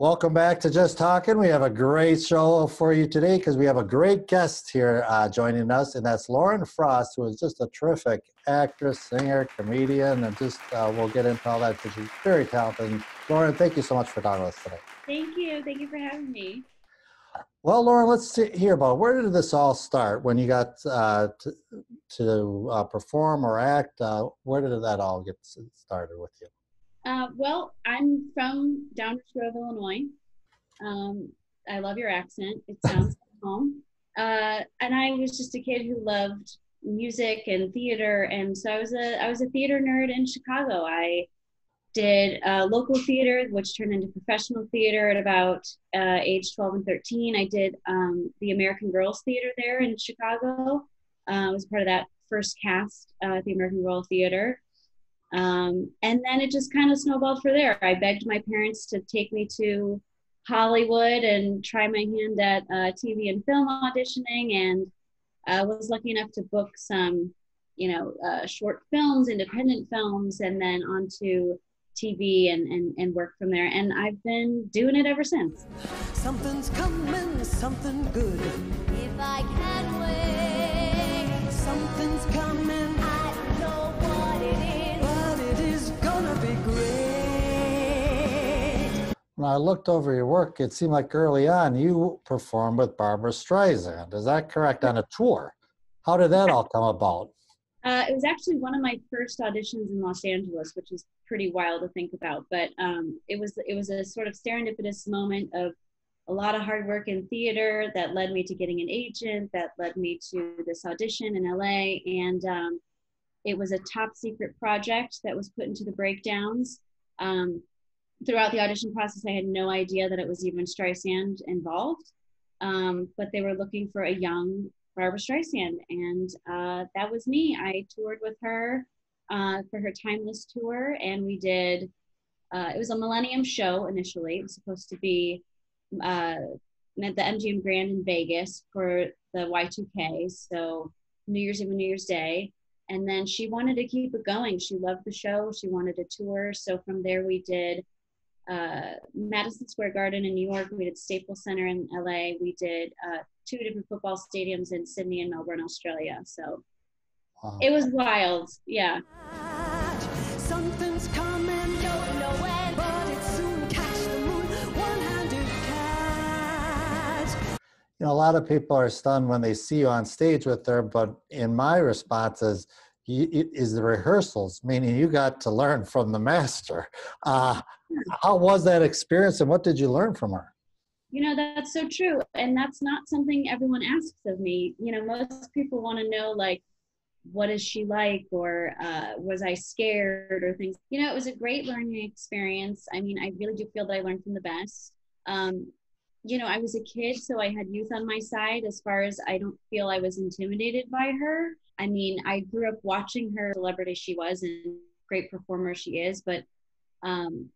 Welcome back to Just Talking. We have a great show for you today because we have a great guest here uh, joining us, and that's Lauren Frost, who is just a terrific actress, singer, comedian, and just uh, we'll get into all that because she's very talented. Lauren, thank you so much for talking with us today. Thank you. Thank you for having me. Well, Lauren, let's hear about where did this all start when you got uh, to, to uh, perform or act? Uh, where did that all get started with you? Uh, well, I'm from Downers Grove, Illinois. Um, I love your accent. It sounds like home. Uh, and I was just a kid who loved music and theater, and so I was a I was a theater nerd in Chicago. I did uh, local theater, which turned into professional theater at about uh, age 12 and 13. I did um, the American Girls Theater there in Chicago. Uh, I was part of that first cast uh, at the American Girl Theater. Um, and then it just kind of snowballed for there. I begged my parents to take me to Hollywood and try my hand at uh, TV and film auditioning, and I was lucky enough to book some, you know, uh, short films, independent films, and then onto TV and, and, and work from there. And I've been doing it ever since. Something's coming, something good. If I can wait, something's coming. When I looked over your work, it seemed like early on you performed with Barbra Streisand. Is that correct on a tour? How did that all come about? Uh, it was actually one of my first auditions in Los Angeles, which is pretty wild to think about. But um, it was it was a sort of serendipitous moment of a lot of hard work in theater that led me to getting an agent, that led me to this audition in LA, and um, it was a top secret project that was put into the breakdowns. Um, throughout the audition process, I had no idea that it was even Streisand involved, um, but they were looking for a young Barbra Streisand, and uh, that was me. I toured with her uh, for her Timeless tour, and we did. Uh, it was a Millennium show initially. It was supposed to be uh, at the MGM Grand in Vegas for the Y2K, so New Year's Eve and New Year's Day. And then she wanted to keep it going. She loved the show. She wanted a tour. So from there, we did uh, Madison Square Garden in New York. We did Staples Center in LA. We did uh, two different football stadiums in Sydney and Melbourne, Australia. So wow. it was wild. Yeah. Something's coming, don't know when, but it soon catch the moon, one-handed catch. You know, a lot of people are stunned when they see you on stage with her, but in my response is, is the rehearsals, meaning you got to learn from the master. Uh, how was that experience and what did you learn from her? You know, that's so true. And that's not something everyone asks of me. You know, most people want to know, like, what is she like or uh, was i scared or things you know it was a great learning experience i mean i really do feel that i learned from the best um, you know i was a kid so i had youth on my side as far as i don't feel i was intimidated by her i mean i grew up watching her celebrity she was and great performer she is but um,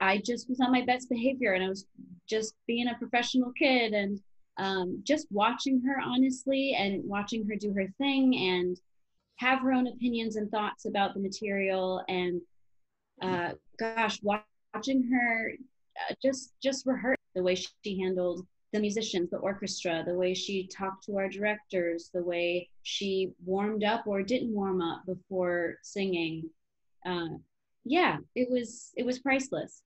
I just was on my best behavior and I was just being a professional kid and um, just watching her honestly and watching her do her thing and have her own opinions and thoughts about the material and uh, gosh watching her uh, just just rehearse the way she handled the musicians the orchestra the way she talked to our directors the way she warmed up or didn't warm up before singing uh, yeah it was it was priceless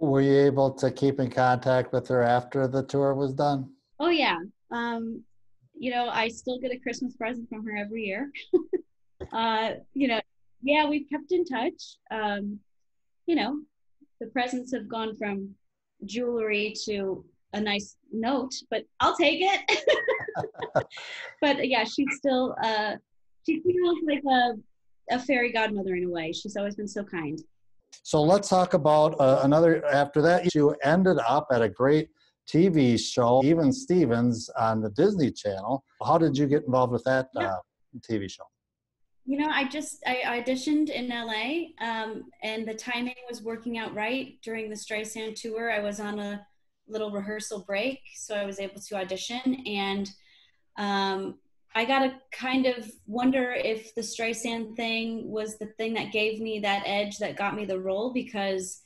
were you able to keep in contact with her after the tour was done? Oh yeah. Um, you know, I still get a Christmas present from her every year. uh, you know, yeah, we've kept in touch. Um, you know, the presents have gone from jewelry to a nice note, but I'll take it. but yeah, she's still uh, she feels like a a fairy godmother in a way. She's always been so kind. So let's talk about uh, another. After that, you ended up at a great TV show, Even Stevens, on the Disney Channel. How did you get involved with that uh, TV show? You know, I just I auditioned in LA, um, and the timing was working out right during the Streisand tour. I was on a little rehearsal break, so I was able to audition, and um, I got to kind of wonder if the Streisand thing was the thing that gave me that edge that got me the role because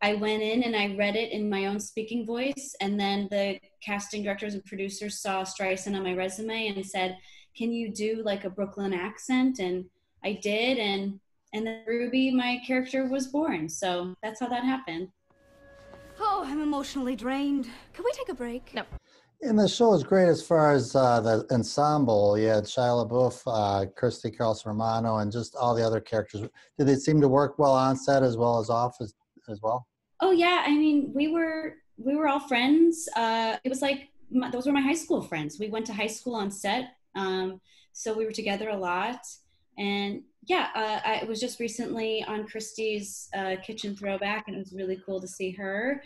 I went in and I read it in my own speaking voice, and then the casting directors and producers saw Streisand on my resume and said, "Can you do like a Brooklyn accent?" And I did, and and then Ruby, my character, was born. So that's how that happened. I'm emotionally drained. Can we take a break? No. And the show is great as far as uh, the ensemble. You had Shia LaBeouf, uh, Christy Carlson Romano, and just all the other characters. Did they seem to work well on set as well as off as, as well? Oh yeah, I mean, we were we were all friends. Uh, it was like my, those were my high school friends. We went to high school on set, um, so we were together a lot. And yeah, uh, I was just recently on Christy's uh, kitchen throwback, and it was really cool to see her.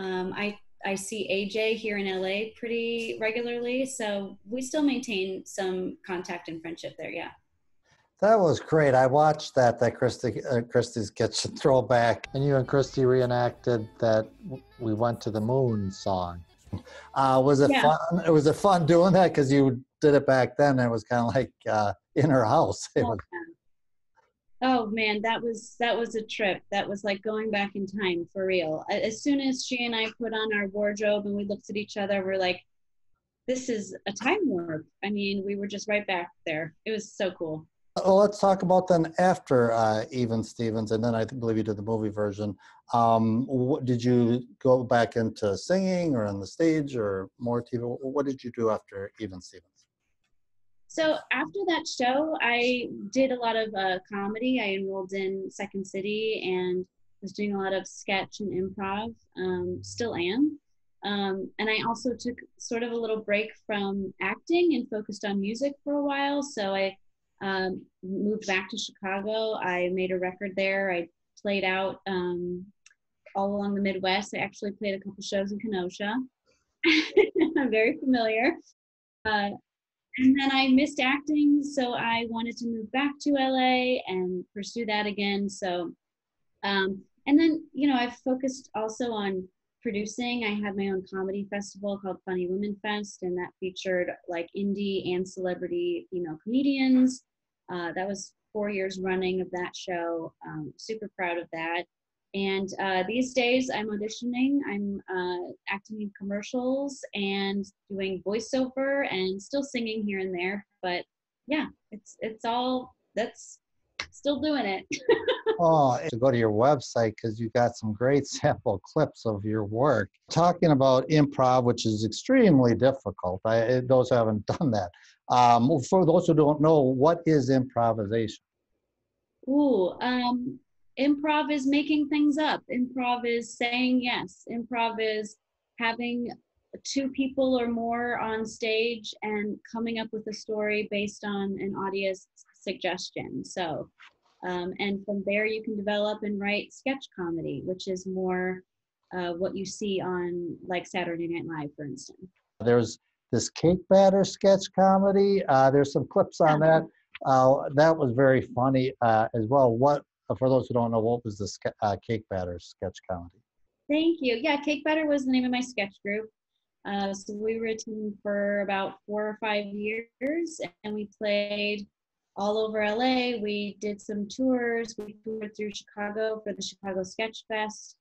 Um, I I see AJ here in LA pretty regularly, so we still maintain some contact and friendship there. Yeah. That was great. I watched that that Christy uh, Christy's Kitchen throwback, and you and Christy reenacted that "We Went to the Moon" song. Uh, was it yeah. fun? It was it fun doing that because you did it back then. And it was kind of like uh, in her house. It was, oh man that was that was a trip. That was like going back in time for real. As soon as she and i put on our wardrobe and we looked at each other we're like this is a time warp. I mean we were just right back there. It was so cool. Well let's talk about then after uh, even stevens and then i believe you did the movie version. Um, what, did you go back into singing or on the stage or more tv what did you do after even stevens so after that show, I did a lot of uh, comedy. I enrolled in Second City and was doing a lot of sketch and improv. Um, still am. Um, and I also took sort of a little break from acting and focused on music for a while. So I um, moved back to Chicago. I made a record there. I played out um, all along the Midwest. I actually played a couple shows in Kenosha. I'm very familiar. Uh, and then I missed acting, so I wanted to move back to LA and pursue that again. So, um, and then you know I've focused also on producing. I had my own comedy festival called Funny Women Fest, and that featured like indie and celebrity female comedians. Uh, that was four years running of that show. Um, super proud of that. And uh, these days, I'm auditioning. I'm uh, acting in commercials and doing voiceover and still singing here and there. But yeah, it's it's all that's still doing it. oh, to go to your website because you got some great sample clips of your work. Talking about improv, which is extremely difficult. I, those who haven't done that. Um, for those who don't know, what is improvisation? Ooh, um, improv is making things up. Improv is saying yes. Improv is having two people or more on stage and coming up with a story based on an audience suggestion. So um, and from there you can develop and write sketch comedy which is more uh, what you see on like saturday night live for instance. There's this cake batter sketch comedy. Uh, there's some clips on that. Uh, that was very funny uh, as well. What for those who don't know, what was the uh, Cake Batter sketch comedy? Thank you. Yeah, Cake Batter was the name of my sketch group. Uh, so we were a team for about four or five years, and we played all over LA. We did some tours. We toured through Chicago for the Chicago Sketch Fest.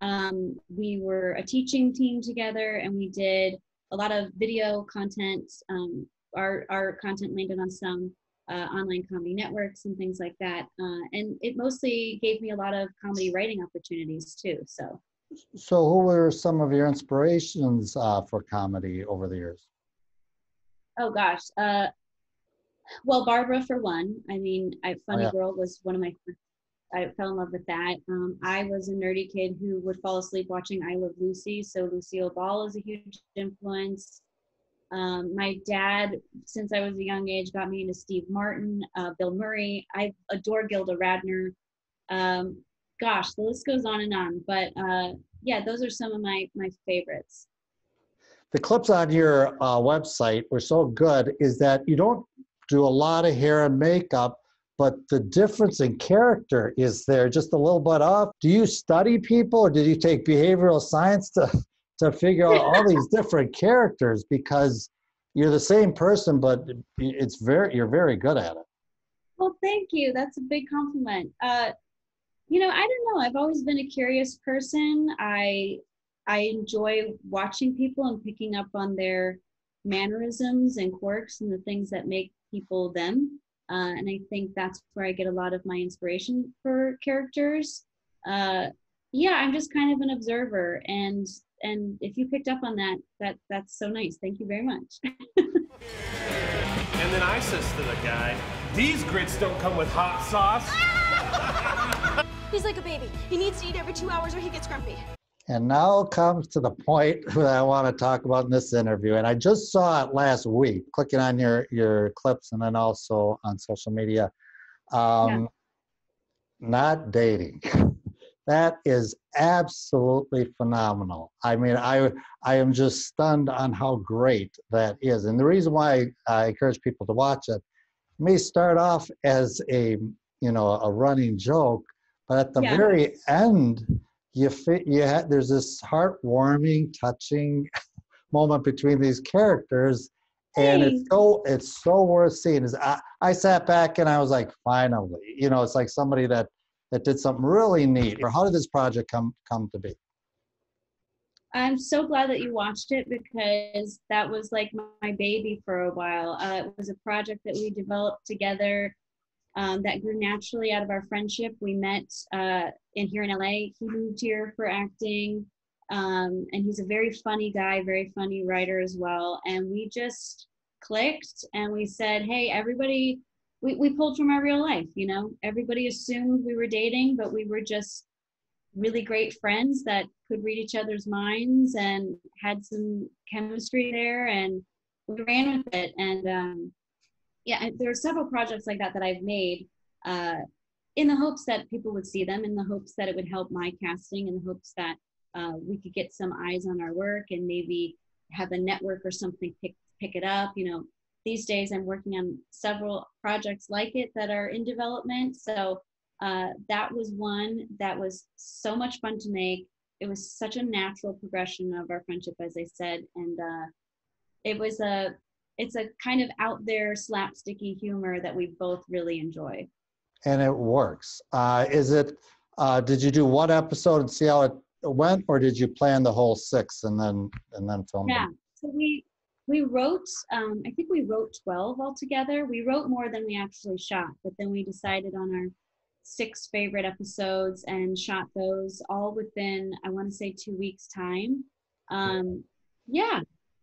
Um, we were a teaching team together, and we did a lot of video content. Um, our our content landed on some uh, online comedy networks and things like that. Uh, and it mostly gave me a lot of comedy writing opportunities too. So, so who were some of your inspirations uh, for comedy over the years? Oh gosh, uh, well, Barbra for one. I mean, I, Funny oh, yeah. Girl was one of my. I fell in love with that. Um, I was a nerdy kid who would fall asleep watching I Love Lucy, so Lucille Ball is a huge influence. Um, my dad, since I was a young age, got me into Steve Martin, uh, Bill Murray. I adore Gilda Radner. Um, gosh, the list goes on and on. But uh, yeah, those are some of my my favorites. The clips on your uh, website were so good. Is that you don't do a lot of hair and makeup, but the difference in character is there just a little bit off. Do you study people, or did you take behavioral science to to figure out all these different characters because you're the same person, but it's very you're very good at it. Well, thank you. That's a big compliment. Uh, you know, I don't know. I've always been a curious person. I I enjoy watching people and picking up on their mannerisms and quirks and the things that make people them. Uh, and I think that's where I get a lot of my inspiration for characters. Uh, yeah, I'm just kind of an observer, and and if you picked up on that, that that's so nice. Thank you very much. and then I says to the guy, "These grits don't come with hot sauce." He's like a baby. He needs to eat every two hours or he gets grumpy. And now comes to the point that I want to talk about in this interview. And I just saw it last week, clicking on your, your clips and then also on social media. Um, yeah. Not dating. That is absolutely phenomenal. I mean, I I am just stunned on how great that is. And the reason why I encourage people to watch it may start off as a you know a running joke, but at the yeah. very end, you fit you ha- there's this heartwarming, touching moment between these characters, and it's so it's so worth seeing. Is I, I sat back and I was like, finally, you know, it's like somebody that that did something really neat. Or how did this project come come to be? I'm so glad that you watched it because that was like my baby for a while. Uh, it was a project that we developed together um, that grew naturally out of our friendship. We met uh, in here in LA. He moved here for acting, um, and he's a very funny guy, very funny writer as well. And we just clicked, and we said, "Hey, everybody." We, we pulled from our real life, you know. Everybody assumed we were dating, but we were just really great friends that could read each other's minds and had some chemistry there, and we ran with it. And um, yeah, there are several projects like that that I've made uh, in the hopes that people would see them, in the hopes that it would help my casting, in the hopes that uh, we could get some eyes on our work and maybe have a network or something pick pick it up. You know, these days I'm working on several projects like it that are in development. So uh, that was one that was so much fun to make. It was such a natural progression of our friendship, as I said, and uh, it was a it's a kind of out there slapsticky humor that we both really enjoy. And it works. Uh, is it? Uh, did you do one episode and see how it went, or did you plan the whole six and then and then film? Yeah. Them? So we we wrote. Um, I think we wrote twelve altogether. We wrote more than we actually shot, but then we decided on our six favorite episodes and shot those all within I want to say two weeks time. Um, yeah,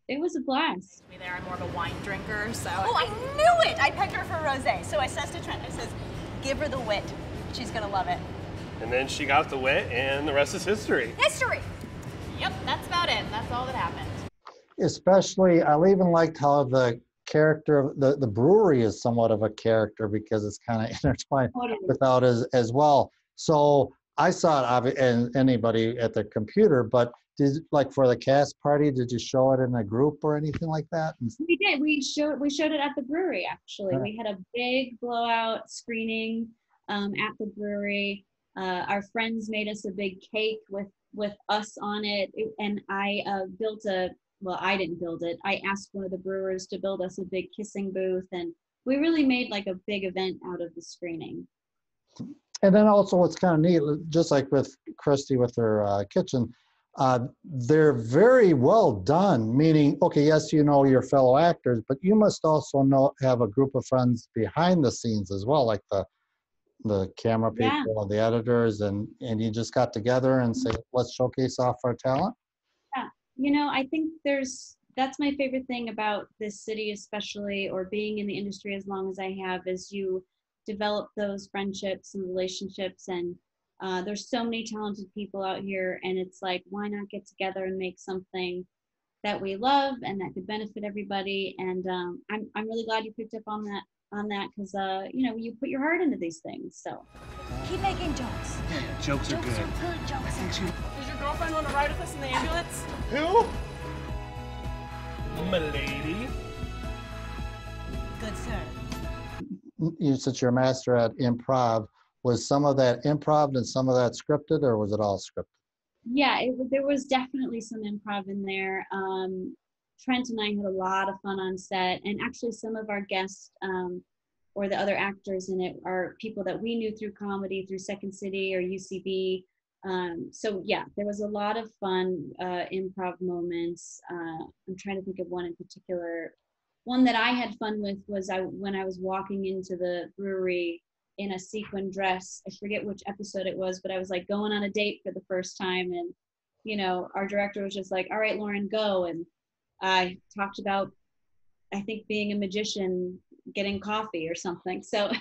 it was a blast. Me there, I'm more of a wine drinker, so. Oh, I knew it! I pegged her for rosé. So I says to Trent, I says, give her the wit. She's gonna love it. And then she got the wit, and the rest is history. History! Yep, that's about it. That's all that happened. Especially, I even liked how the character of the, the brewery is somewhat of a character because it's kind of intertwined totally. without as, as well. So I saw it, and anybody at the computer, but did like for the cast party did you show it in a group or anything like that we did we showed we showed it at the brewery actually right. we had a big blowout screening um, at the brewery uh, our friends made us a big cake with with us on it, it and i uh, built a well i didn't build it i asked one of the brewers to build us a big kissing booth and we really made like a big event out of the screening and then also what's kind of neat just like with christy with her uh, kitchen uh, they're very well done, meaning, okay, yes, you know your fellow actors, but you must also know have a group of friends behind the scenes as well, like the the camera people yeah. and the editors, and and you just got together and say, let's showcase off our talent. Yeah, you know, I think there's that's my favorite thing about this city, especially, or being in the industry as long as I have, is you develop those friendships and relationships and uh, there's so many talented people out here, and it's like, why not get together and make something that we love and that could benefit everybody? And um, I'm I'm really glad you picked up on that on that because uh, you know you put your heart into these things. So keep making jokes. Yeah, jokes, jokes are good. Are good jokes are good. Does your girlfriend want to ride with us in the ambulance? Who? Milady. Good sir. You, since you're a master at improv, was some of that improv and some of that scripted, or was it all scripted? Yeah, it, there was definitely some improv in there. Um, Trent and I had a lot of fun on set, and actually, some of our guests um, or the other actors in it are people that we knew through comedy, through Second City or UCB. Um, so yeah, there was a lot of fun uh, improv moments. Uh, I'm trying to think of one in particular. One that I had fun with was I when I was walking into the brewery in a sequin dress. I forget which episode it was, but I was like going on a date for the first time, and you know, our director was just like, "All right, Lauren, go." And I talked about, I think, being a magician, getting coffee or something. So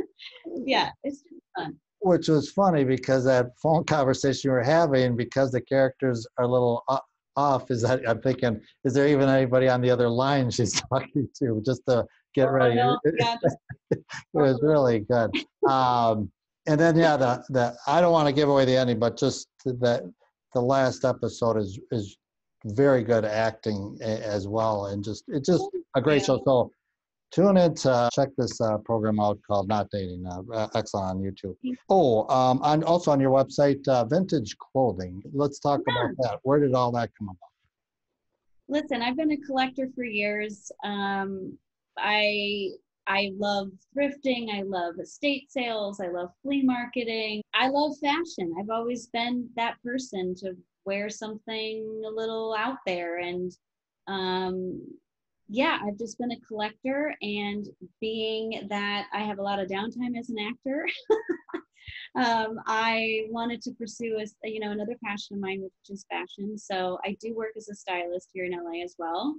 yeah, it's fun. Which was funny because that phone conversation we were having, because the characters are a little off, is that I'm thinking, is there even anybody on the other line she's talking to just to get Oh, ready? no, yeah, it was really good. Um, and then yeah, the the I don't want to give away the ending, but just that the last episode is is very good acting as well, and just it's just a great Yeah. show. So tune in to check this uh, program out called Not Dating. Uh, uh, excellent on YouTube. Oh, um, on also on your website, uh, vintage clothing. Let's talk about that. Where did all that come about? listen i've been a collector for years um, i i love thrifting i love estate sales i love flea marketing i love fashion i've always been that person to wear something a little out there and um, yeah i've just been a collector and being that i have a lot of downtime as an actor um, I wanted to pursue a, you know another passion of mine, which is fashion. So I do work as a stylist here in LA as well.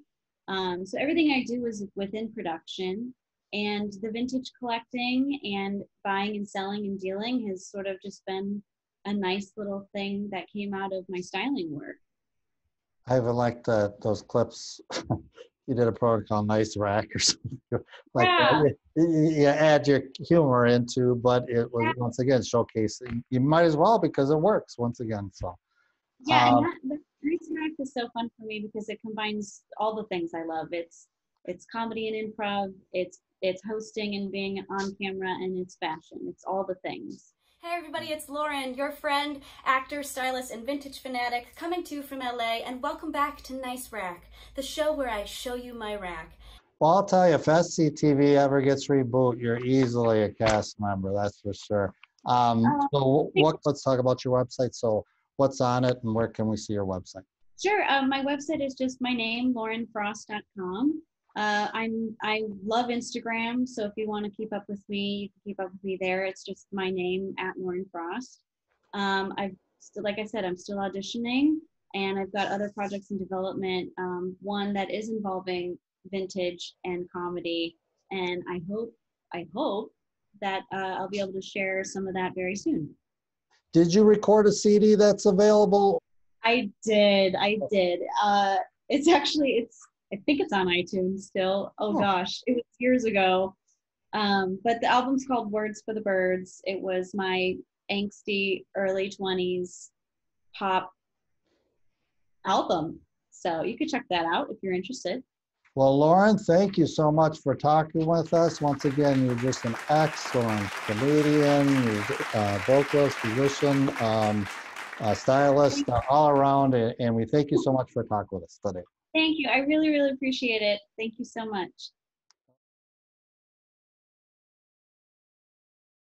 Um, so everything I do is within production, and the vintage collecting and buying and selling and dealing has sort of just been a nice little thing that came out of my styling work. I even liked uh, those clips. you did a protocol Nice Rack or something like Yeah. that. You, you- you add your humor into, but it was Yeah. once again showcasing. You might as well because it works once again. So Yeah, Um, and that, the Nice Rack is so fun for me because it combines all the things I love. It's it's comedy and improv. It's it's hosting and being on camera, and it's fashion. It's all the things. Hey everybody, it's Lauren, your friend, actor, stylist, and vintage fanatic, coming to you from LA, and welcome back to Nice Rack, the show where I show you my rack. Well, I'll tell you, if SCTV ever gets reboot, you're easily a cast member. That's for sure. Um, Oh, so what? Let's talk about your website. So what's on it, and where can we see your website? Sure. Um, my website is just my name, laurenfrost.com. Uh, I'm I love Instagram, so if you want to keep up with me, you can keep up with me there. It's just my name at Lauren Frost. Um, I've still, like I said, I'm still auditioning, and I've got other projects in development. Um, one that is involving vintage and comedy, and I hope I hope that uh, I'll be able to share some of that very soon. Did you record a CD that's available? I did. I did. Uh, it's actually it's. I think it's on iTunes still. Oh Oh. gosh, it was years ago. Um, but the album's called Words for the Birds. It was my angsty early twenties pop album. So you could check that out if you're interested. Well, Lauren, thank you so much for talking with us. Once again, you're just an excellent comedian, you're a vocalist, musician, um, a stylist, uh, all around, and, and we thank you so much for talking with us today. Thank you. I really, really appreciate it. Thank you so much.